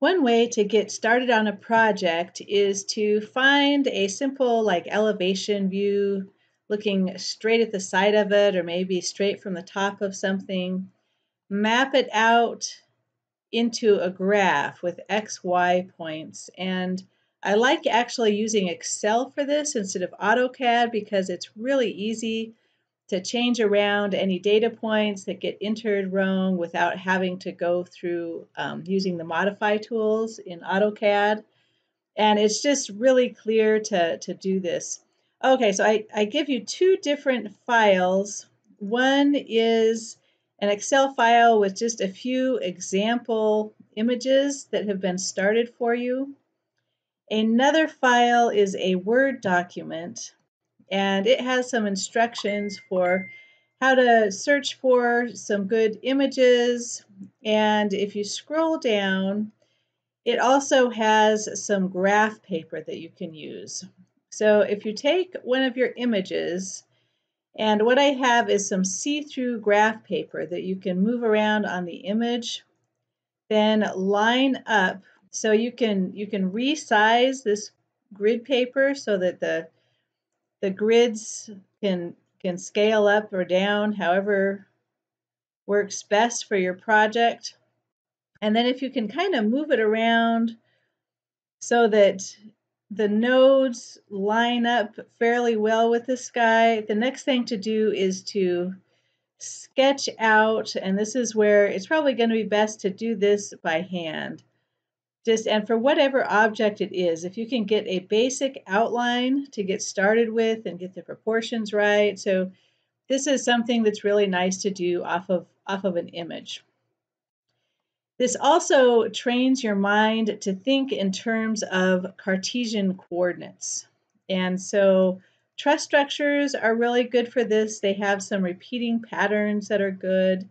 One way to get started on a project is to find a simple like elevation view looking straight at the side of it or maybe straight from the top of something. Map it out into a graph with X, Y points. And I like actually using Excel for this instead of AutoCAD because it's really easy to change around any data points that get entered wrong without having to go through um, using the modify tools in AutoCAD. And it's just really clear to, to do this. Okay, so I, I give you two different files. One is an Excel file with just a few example images that have been started for you. Another file is a Word document and it has some instructions for how to search for some good images. And if you scroll down, it also has some graph paper that you can use. So if you take one of your images, and what I have is some see-through graph paper that you can move around on the image, then line up so you can you can resize this grid paper so that the the grids can can scale up or down however works best for your project. And then if you can kind of move it around so that the nodes line up fairly well with the sky, the next thing to do is to sketch out, and this is where it's probably going to be best to do this by hand just and for whatever object it is if you can get a basic outline to get started with and get the proportions right. So this is something that's really nice to do off of off of an image. This also trains your mind to think in terms of Cartesian coordinates. And so truss structures are really good for this. They have some repeating patterns that are good.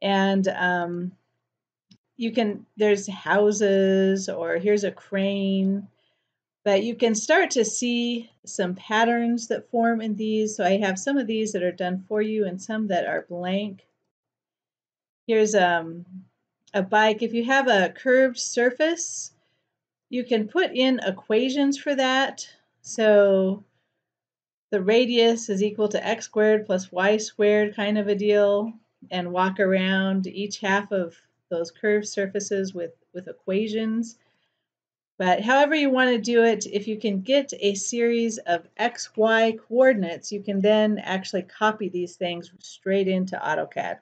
And um, you can there's houses or here's a crane but you can start to see some patterns that form in these. So i have some of these that are done for you and some that are blank. Here's um, a bike. If you have a curved surface you can put in equations for that. So the radius is equal to x squared plus y squared kind of a deal and walk around each half of those curved surfaces with, with equations. But however you want to do it, if you can get a series of x, y coordinates, you can then actually copy these things straight into AutoCAD.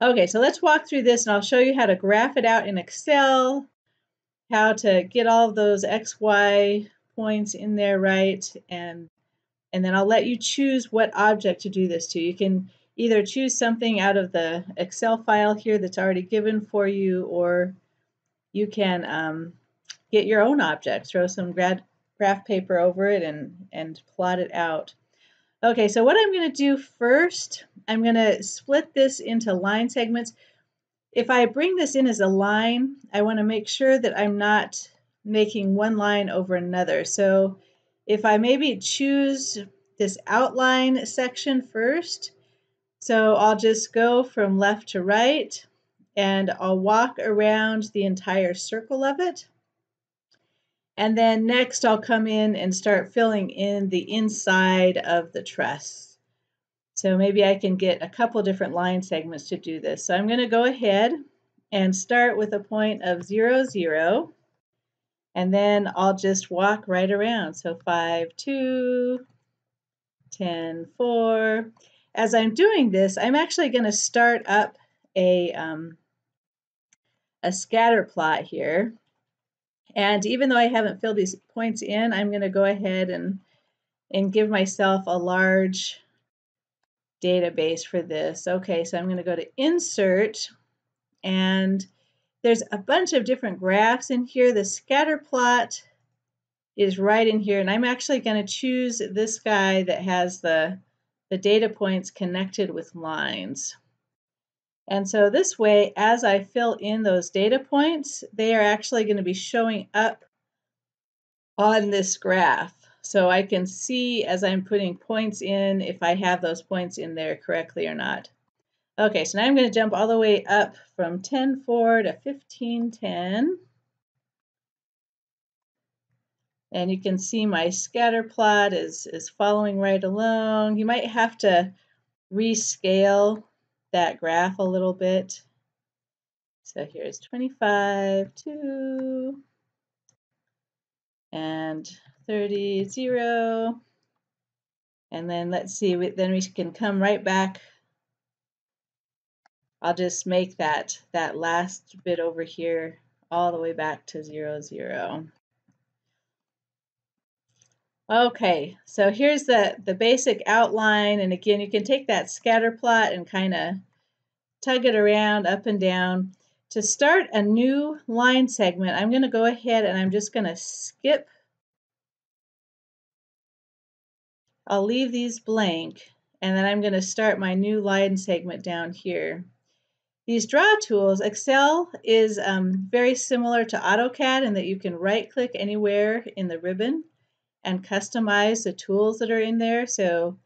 Okay, so let's walk through this and I'll show you how to graph it out in Excel, how to get all those x, y points in there right, and, and then I'll let you choose what object to do this to. You can either choose something out of the Excel file here that's already given for you, or you can um, get your own object, throw some grad, graph paper over it and, and plot it out. Okay, so what I'm going to do first, I'm going to split this into line segments. If I bring this in as a line, I want to make sure that I'm not making one line over another. So if I maybe choose this outline section first, so I'll just go from left to right and I'll walk around the entire circle of it. And then next I'll come in and start filling in the inside of the truss. So maybe I can get a couple different line segments to do this. So I'm going to go ahead and start with a point of 0, 0. And then I'll just walk right around. So 5, 2, 10, 4 as I'm doing this, I'm actually going to start up a, um, a scatter plot here. And even though I haven't filled these points in, I'm going to go ahead and, and give myself a large database for this. Okay, so I'm going to go to Insert, and there's a bunch of different graphs in here. The scatter plot is right in here, and I'm actually going to choose this guy that has the the data points connected with lines. And so this way, as I fill in those data points, they are actually going to be showing up on this graph. So I can see as I'm putting points in if I have those points in there correctly or not. Okay, so now I'm going to jump all the way up from 10.4 to 15.10. And you can see my scatter plot is, is following right along. You might have to rescale that graph a little bit. So here's 25, 2, and 30, 0. And then let's see, then we can come right back. I'll just make that, that last bit over here all the way back to 0, 0. Okay, so here's the, the basic outline. And again, you can take that scatter plot and kind of tug it around up and down. To start a new line segment, I'm going to go ahead and I'm just going to skip. I'll leave these blank and then I'm going to start my new line segment down here. These draw tools, Excel is um, very similar to AutoCAD in that you can right click anywhere in the ribbon and customize the tools that are in there. So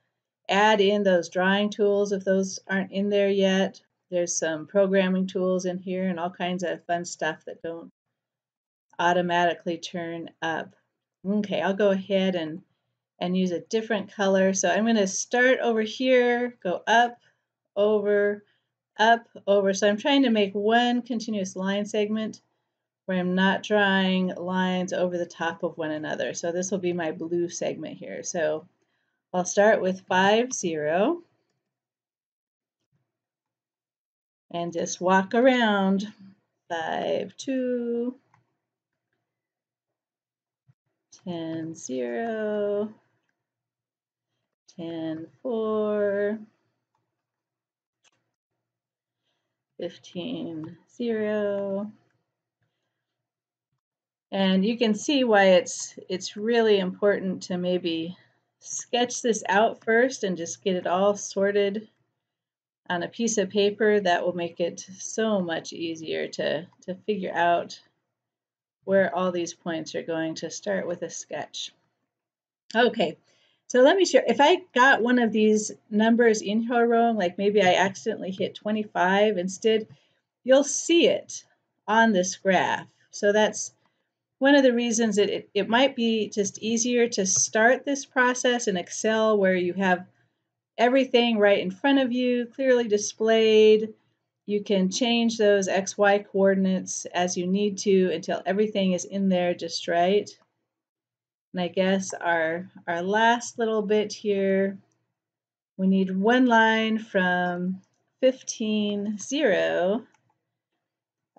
add in those drawing tools if those aren't in there yet. There's some programming tools in here and all kinds of fun stuff that don't automatically turn up. Okay, I'll go ahead and, and use a different color. So I'm going to start over here, go up, over, up, over. So I'm trying to make one continuous line segment where I'm not drawing lines over the top of one another. So this will be my blue segment here. So I'll start with 5, 0, and just walk around. 5, 2, 10, 0, 10, 4, 15, 0, and you can see why it's it's really important to maybe sketch this out first and just get it all sorted on a piece of paper. That will make it so much easier to, to figure out where all these points are going to start with a sketch. Okay, so let me show, if I got one of these numbers in here wrong, like maybe I accidentally hit 25 instead, you'll see it on this graph. So that's one of the reasons that it, it might be just easier to start this process in Excel where you have everything right in front of you, clearly displayed. You can change those XY coordinates as you need to until everything is in there just right. And I guess our, our last little bit here, we need one line from 15, 0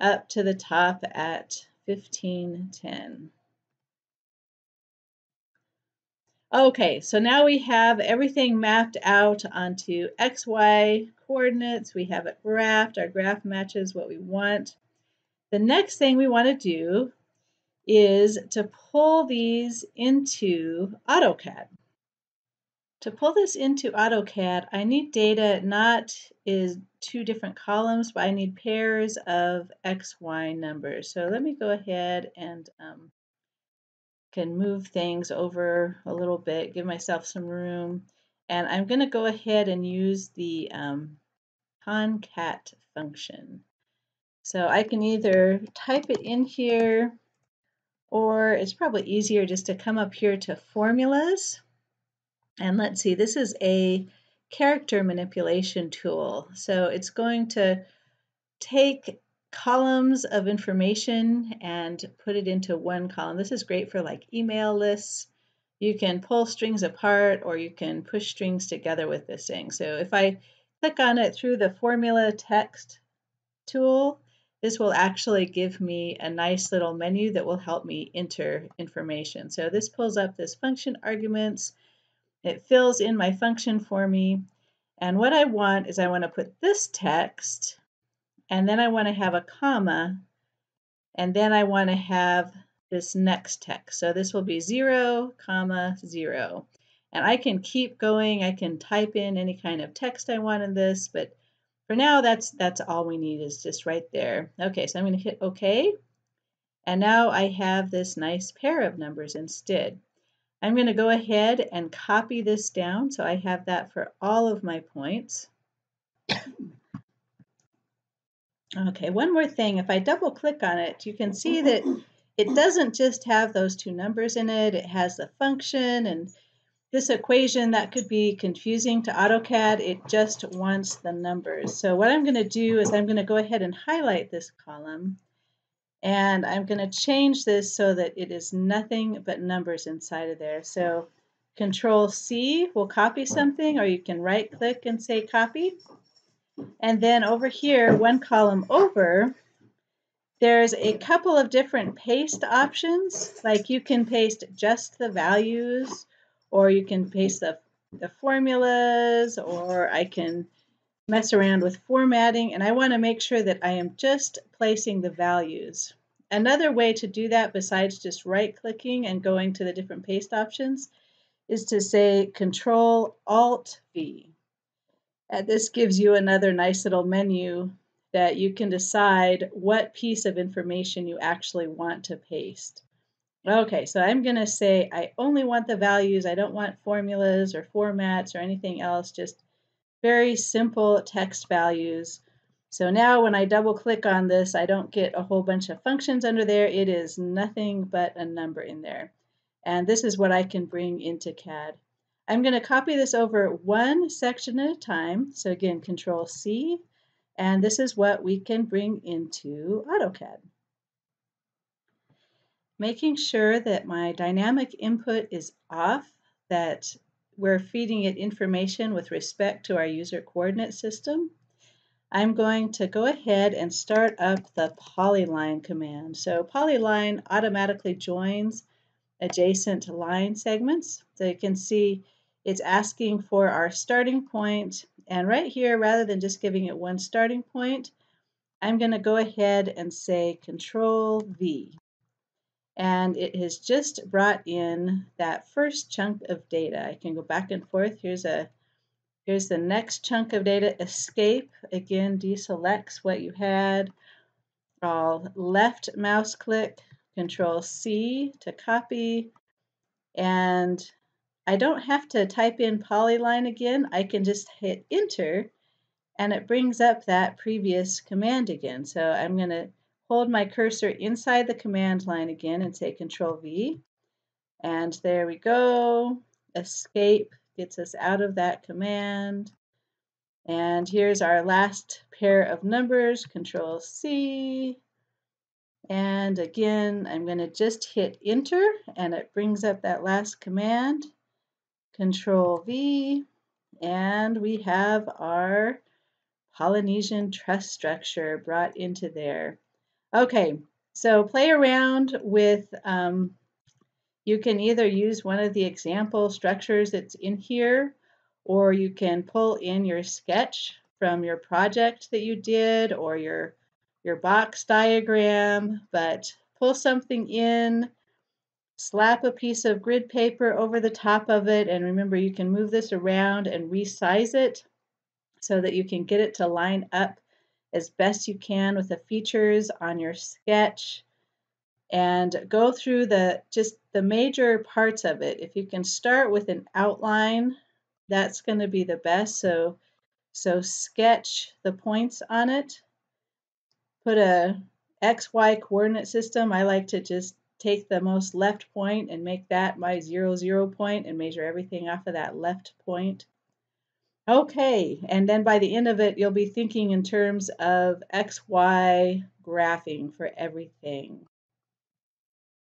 up to the top at 1510. Okay, so now we have everything mapped out onto XY coordinates. We have it graphed. Our graph matches what we want. The next thing we want to do is to pull these into AutoCAD. To pull this into AutoCAD, I need data not is two different columns, but I need pairs of XY numbers. So let me go ahead and um, can move things over a little bit, give myself some room. And I'm going to go ahead and use the um, concat function. So I can either type it in here, or it's probably easier just to come up here to formulas. And let's see, this is a character manipulation tool. So it's going to take columns of information and put it into one column. This is great for like email lists. You can pull strings apart or you can push strings together with this thing. So if I click on it through the formula text tool, this will actually give me a nice little menu that will help me enter information. So this pulls up this function arguments it fills in my function for me. And what I want is I want to put this text, and then I want to have a comma, and then I want to have this next text. So this will be 0, comma, 0. And I can keep going. I can type in any kind of text I want in this, but for now, that's that's all we need is just right there. Okay, so I'm going to hit OK. And now I have this nice pair of numbers instead. I'm going to go ahead and copy this down so I have that for all of my points. Okay, one more thing. If I double click on it, you can see that it doesn't just have those two numbers in it. It has the function and this equation that could be confusing to AutoCAD. It just wants the numbers. So what I'm going to do is I'm going to go ahead and highlight this column and I'm going to change this so that it is nothing but numbers inside of there. So Control C will copy something or you can right click and say copy. And then over here, one column over, there's a couple of different paste options. Like you can paste just the values, or you can paste the, the formulas, or I can mess around with formatting. And I want to make sure that I am just placing the values. Another way to do that besides just right clicking and going to the different paste options is to say Control Alt V. And this gives you another nice little menu that you can decide what piece of information you actually want to paste. Okay, so I'm going to say I only want the values. I don't want formulas or formats or anything else, just very simple text values. So now when I double click on this, I don't get a whole bunch of functions under there. It is nothing but a number in there. And this is what I can bring into CAD. I'm going to copy this over one section at a time. So again, Control C, and this is what we can bring into AutoCAD. Making sure that my dynamic input is off, that we're feeding it information with respect to our user coordinate system. I'm going to go ahead and start up the polyline command. So polyline automatically joins adjacent line segments. So you can see it's asking for our starting point. And right here, rather than just giving it one starting point, I'm going to go ahead and say Control V. And it has just brought in that first chunk of data. I can go back and forth. Here's a here's the next chunk of data. Escape again deselects what you had. I'll left mouse click, Control C to copy, and I don't have to type in polyline again. I can just hit enter and it brings up that previous command again. So I'm going to hold my cursor inside the command line again and say Control V. And there we go. Escape gets us out of that command. And here's our last pair of numbers, Control C. And again, I'm going to just hit enter and it brings up that last command. Control V, and we have our Polynesian truss structure brought into there. Okay, so play around with, um, you can either use one of the example structures that's in here, or you can pull in your sketch from your project that you did, or your, your box diagram, but pull something in slap a piece of grid paper over the top of it. And remember, you can move this around and resize it so that you can get it to line up as best you can with the features on your sketch and go through the just the major parts of it. If you can start with an outline, that's going to be the best. So, so sketch the points on it. Put a XY coordinate system. I like to just take the most left point and make that my zero zero point and measure everything off of that left point. Okay, and then by the end of it, you'll be thinking in terms of XY graphing for everything.